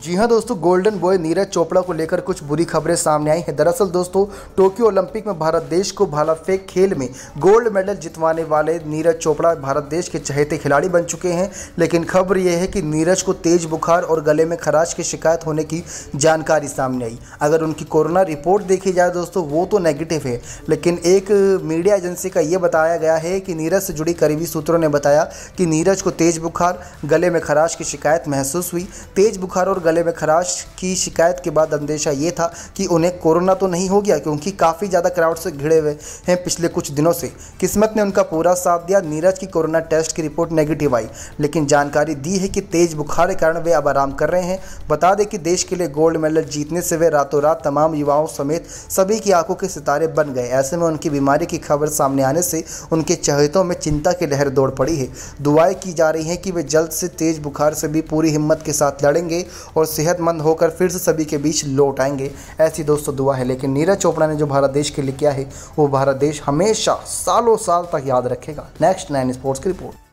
जी हाँ दोस्तों golden boy Neeraj Chopra को लेकर कुछ बुरी खबरें सामने आई हैं। दरअसल दोस्तों टोक्यो ओलंपिक में भारत देश को भाला फेंक खेल में गोल्ड मेडल जितवाने वाले नीरज चोपड़ा भारत देश के चहेते खिलाड़ी बन चुके हैं। लेकिन खबर यह है कि नीरज को तेज बुखार और गले में खराश की शिकायत होने की जानकारी सामने आई। अगर उनकी कोरोना रिपोर्ट देखी जाए दोस्तों, वो तो नेगेटिव है। लेकिन एक मीडिया एजेंसी का ये बताया गया है कि नीरज से जुड़ी करीबी सूत्रों ने बताया कि नीरज को तेज बुखार, गले में खराश की शिकायत महसूस हुई। तेज बुखार और गले में खराश की शिकायत के बाद अंदेशा ये था कि उन्हें कोरोना तो नहीं हो गया, क्योंकि काफ़ी ज़्यादा क्राउड से घिरे हुए हैं पिछले कुछ दिनों से। किस्मत ने उनका पूरा साथ दिया, नीरज की कोरोना टेस्ट की रिपोर्ट नेगेटिव आई, लेकिन जानकारी दी है कि तेज बुखार के कारण वे अब आराम कर रहे हैं। बता दें कि देश के लिए गोल्ड मेडल जीतने से वे रातों रात तमाम युवाओं समेत सभी की आँखों के सितारे बन गए। ऐसे में उनकी बीमारी की खबर सामने आने से उनके चहेतों में चिंता की लहर दौड़ पड़ी है। दुआएँ की जा रही हैं कि वे जल्द से तेज बुखार से भी पूरी हिम्मत के साथ लड़ेंगे और सेहतमंद होकर फिर से सभी के बीच लौट आएँगे। ऐसी दोस्तों दुआ है, लेकिन नीरज चोपड़ा ने जो भारत देश के लिए किया है, वो भारत देश हमेशा सालों साल तक याद रखेगा। नेक्स्ट नाइन स्पोर्ट्स की रिपोर्ट।